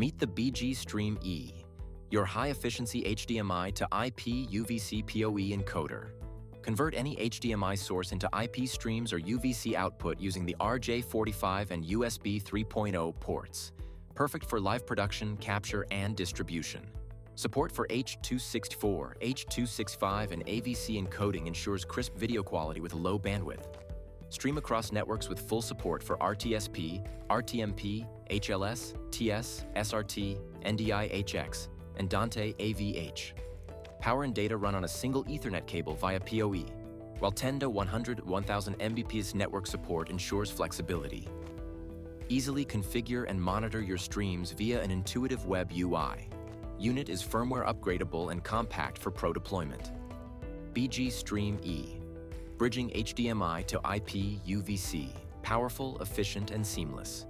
Meet the BG Stream E, your high-efficiency HDMI to IP UVC PoE encoder. Convert any HDMI source into IP streams or UVC output using the RJ45 and USB 3.0 ports. Perfect for live production, capture, and distribution. Support for H.264, H.265, and AVC encoding ensures crisp video quality with low bandwidth. Stream across networks with full support for RTSP, RTMP, HLS, TS, SRT, NDI-HX, and Dante AVH. Power and data run on a single Ethernet cable via PoE, while 10 to 100 1000 Mbps network support ensures flexibility. Easily configure and monitor your streams via an intuitive web UI. Unit is firmware upgradable and compact for pro deployment. BG Stream E, bridging HDMI to IP UVC, powerful, efficient, and seamless.